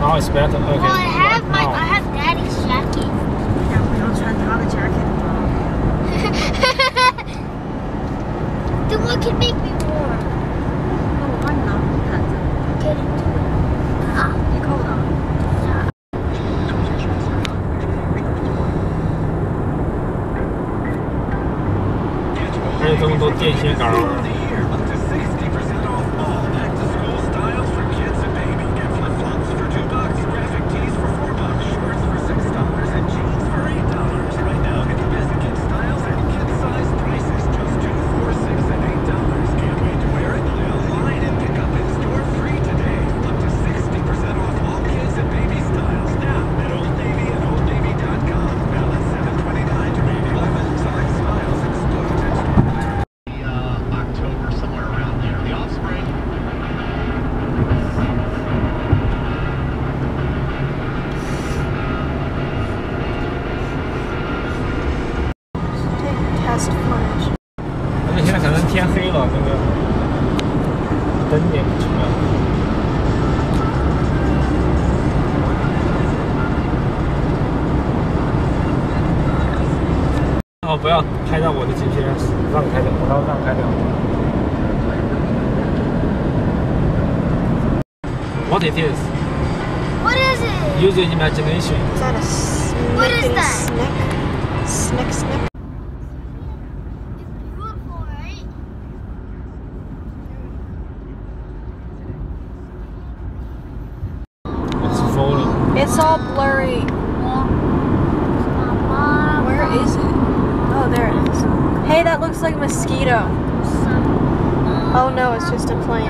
Now it's better. Okay. Well, I have right my, now. I have daddy's jacket. 要不要穿他的 jacket 吗？ the one can make me warm. 那我帮你拿毯子， Get into it. Ah, 你扣的。 还有这么多电线杆儿。 天黑了，那个灯也不出来。哦，不要拍到我的 GPS，让开掉，我要让开掉。What it is? what is it? Use your imagination. Is that a snipping What is that? snick? Snick snip. All blurry. Where is it? Oh, there it is. Hey, that looks like a mosquito. Oh no, it's just a plane.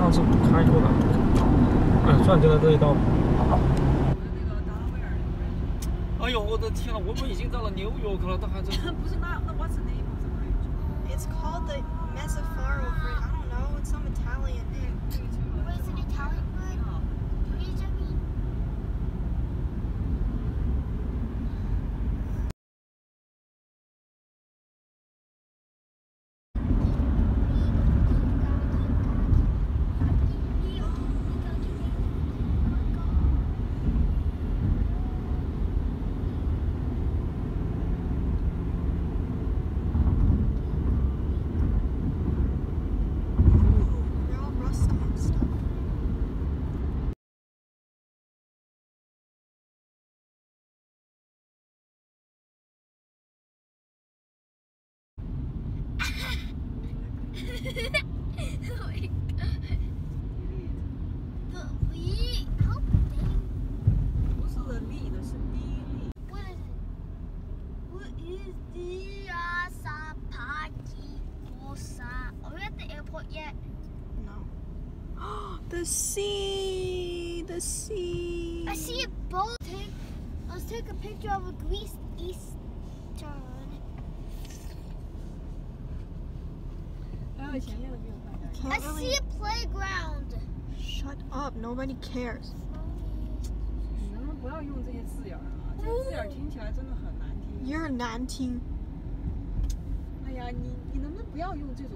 上次不开过的。哎，算进来这一道。哎呦，我的天了，我们已经到了纽约了，他还在。What's the name of the bridge? It's called the Mezzafaro Bridge. I don't know. It's some Italian name. oh the. What is? Uh, Are we at the airport yet? No. the sea! The sea! I see a boat. Let's take a picture of a Greece Easter. I Can't see really. a playground. Shut up. Nobody cares. 你能不能不要用这些字眼儿啊？这些字眼儿听起来真的很难听。 You're 难听。哎呀，你你能不能不要用这种？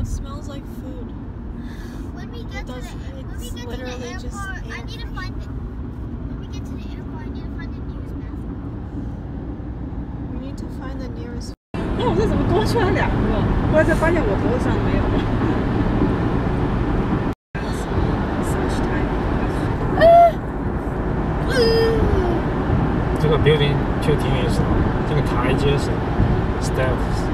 it smells like food. When we get to the does- when we it's get to the literally just airport, I air need to find it. When we get to the airport, I need to find the nearest bathroom. We need to find the nearest. 那我这怎么多穿两个？后来才发现我脖子上没有。Such time. 这个 building 就挺有意思的，这个台阶是 steps。